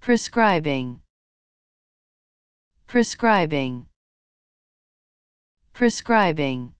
prescribing. Prescribing. Prescribing.